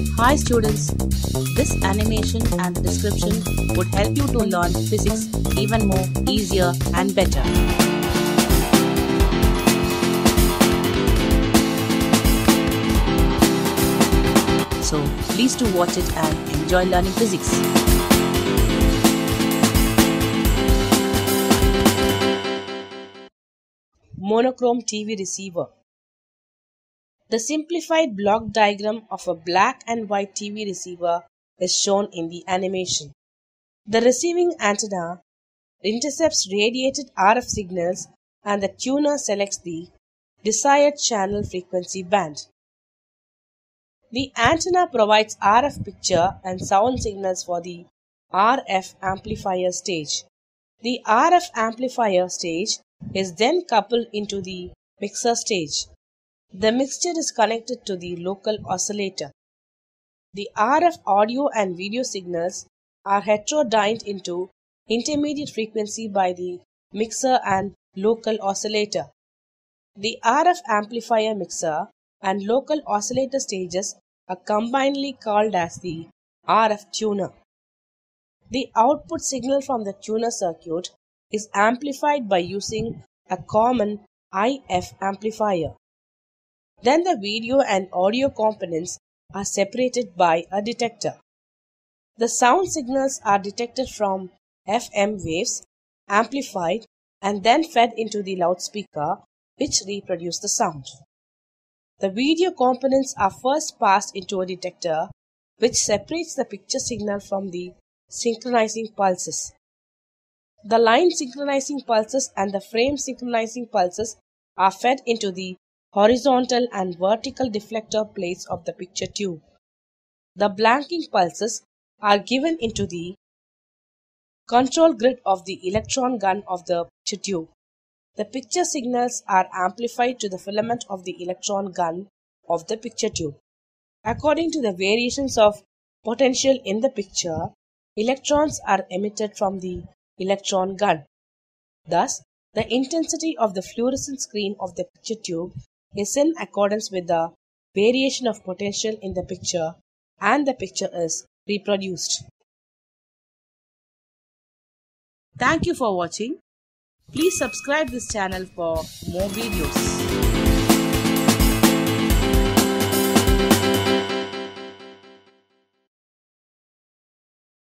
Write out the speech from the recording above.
Hi students, this animation and description would help you to learn physics even more easier and better. So please do watch it and enjoy learning physics. Monochrome TV receiver the simplified block diagram of a black and white TV receiver is shown in the animation. The receiving antenna intercepts radiated RF signals and the tuner selects the desired channel frequency band. The antenna provides RF picture and sound signals for the RF amplifier stage. The RF amplifier stage is then coupled into the mixer stage. The mixture is connected to the local oscillator. The RF audio and video signals are heterodyned into intermediate frequency by the mixer and local oscillator. The RF amplifier mixer and local oscillator stages are combinedly called as the RF tuner. The output signal from the tuner circuit is amplified by using a common IF amplifier. Then the video and audio components are separated by a detector. The sound signals are detected from FM waves, amplified, and then fed into the loudspeaker, which reproduce the sound. The video components are first passed into a detector, which separates the picture signal from the synchronizing pulses. The line synchronizing pulses and the frame synchronizing pulses are fed into the horizontal and vertical deflector plates of the picture tube. The blanking pulses are given into the control grid of the electron gun of the picture tube. The picture signals are amplified to the filament of the electron gun of the picture tube. According to the variations of potential in the picture, electrons are emitted from the electron gun. Thus, the intensity of the fluorescent screen of the picture tube is in accordance with the variation of potential in the picture and the picture is reproduced. Thank you for watching. Please subscribe this channel for more videos.